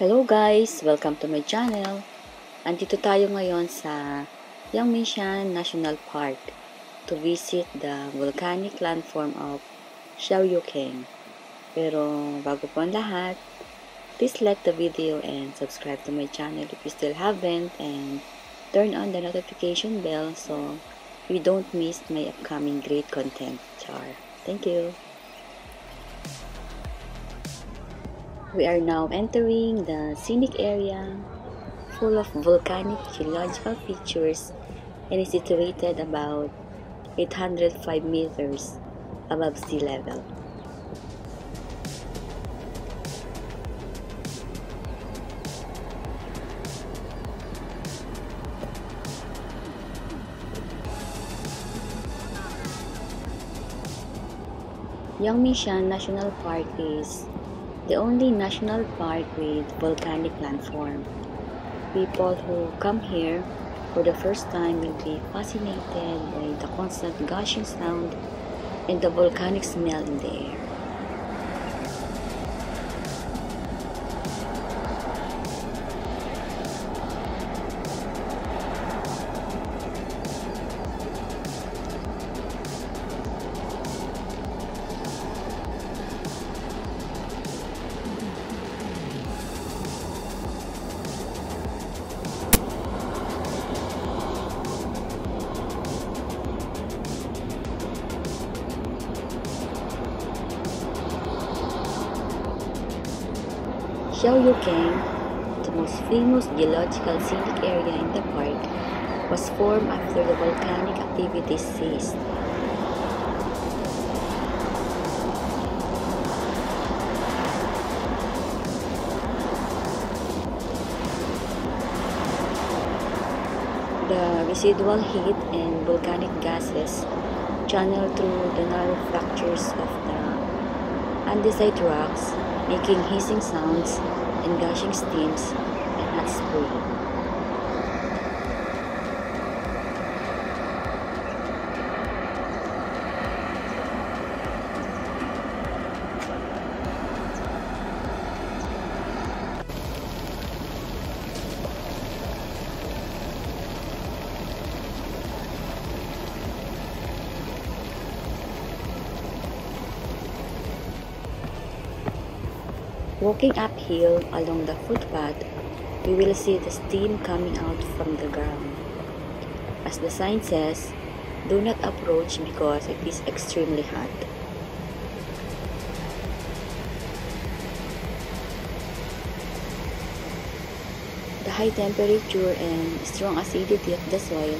Hello guys! Welcome to my channel. Andito tayo ngayon sa Yangmingshan National Park to visit the volcanic landform of Xiaoyukeng. Pero bago po ang lahat, please like the video and subscribe to my channel if you still haven't and turn on the notification bell so you don't miss my upcoming great content. Char. Thank you. We are now entering the scenic area full of volcanic geological features and is situated about 805 meters above sea level. Yangmingshan National Park is the only national park with volcanic landform. People who come here for the first time will be fascinated by the constant gushing sound and the volcanic smell in the air. Xiaoyoukeng, the most famous geological scenic area in the park, was formed after the volcanic activities ceased. The residual heat and volcanic gases channel through the narrow fractures of the andesite rocks, making hissing sounds and gushing steams and hot spray. Walking uphill along the footpath, we will see the steam coming out from the ground. As the sign says, do not approach because it is extremely hot. The high temperature and strong acidity of the soil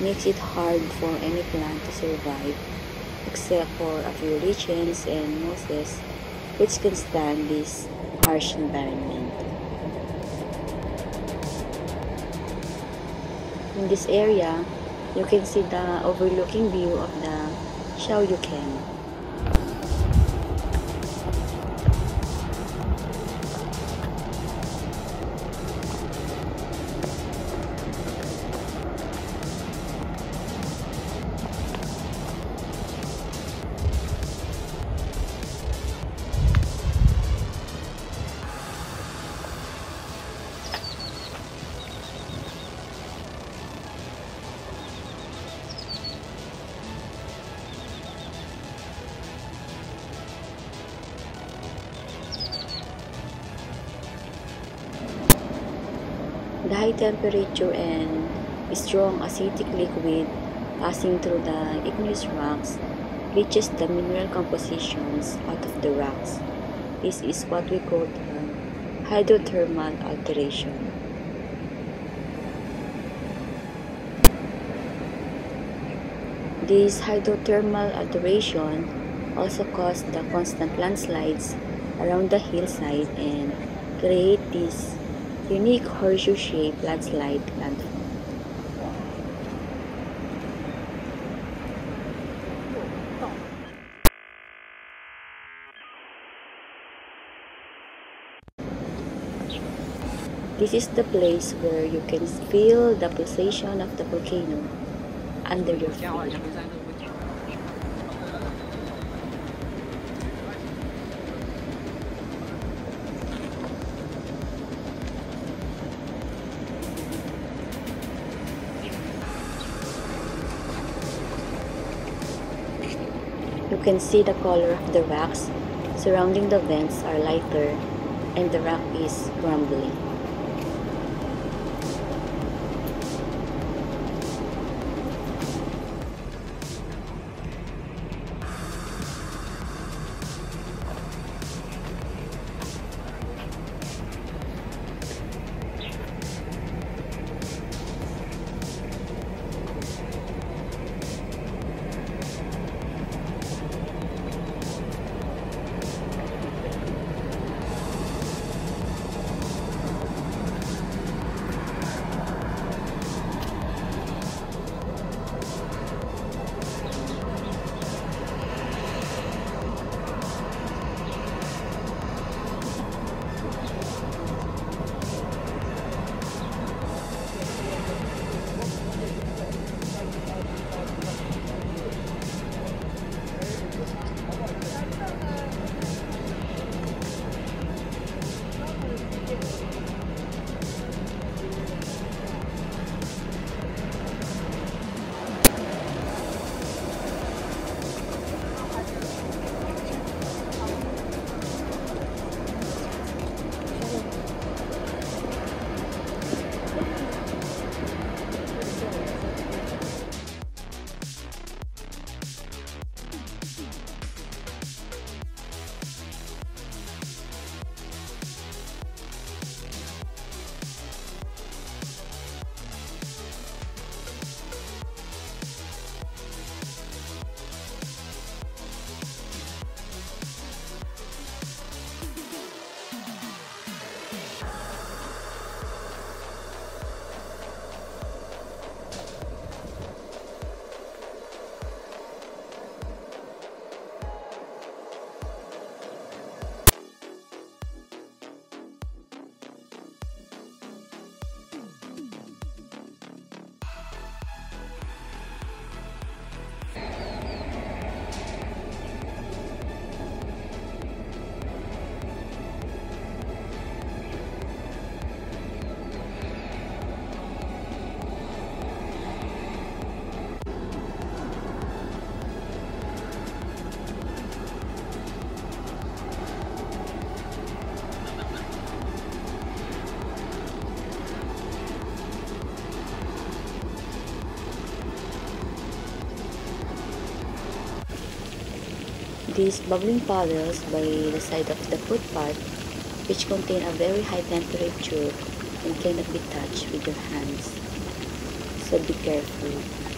makes it hard for any plant to survive, except for a few lichens and mosses which can stand this harsh environment. In this area, you can see the overlooking view of the Xiaoyoukeng. The high temperature and strong acidic liquid passing through the igneous rocks reaches the mineral compositions out of the rocks. This is what we call the hydrothermal alteration. This hydrothermal alteration also caused the constant landslides around the hillside and create this unique horseshoe-shaped landslide landform. This is the place where you can feel the pulsation of the volcano under your feet. Can see the color of the rocks surrounding the vents are lighter and the rock is crumbly. These bubbling puddles by the side of the footpath, which contain a very high temperature and cannot be touched with your hands. So be careful.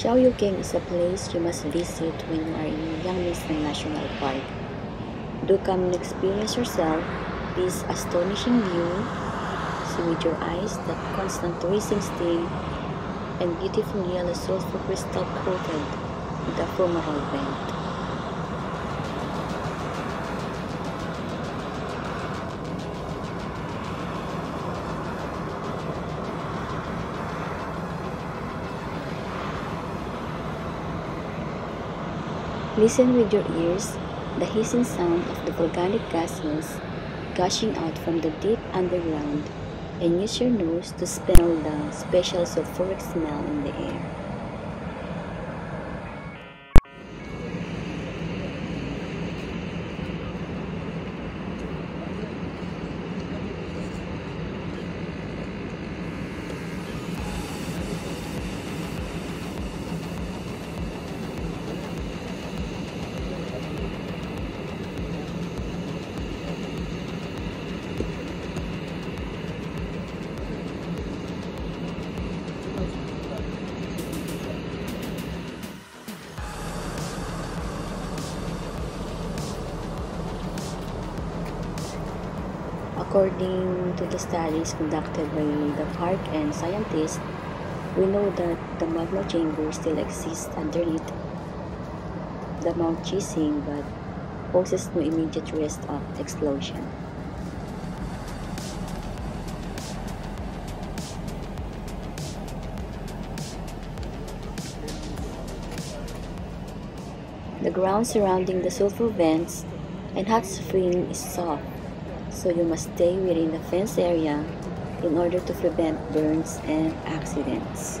Xiaoyoukeng is a place you must visit when you are in Yangmingshan National Park. Do come and experience yourself this astonishing view. See with your eyes that constant rising steam and beautiful yellow sulfur crystal coated with a fumarole vent. Listen with your ears the hissing sound of the volcanic gases gushing out from the deep underground and use your nose to smell the special sulfuric smell in the air. According to the studies conducted by the park and scientists, we know that the magma chamber still exists underneath the Mount Qixing but poses no immediate risk of explosion. The ground surrounding the sulfur vents and hot spring is soft, so you must stay within the fence area in order to prevent burns and accidents.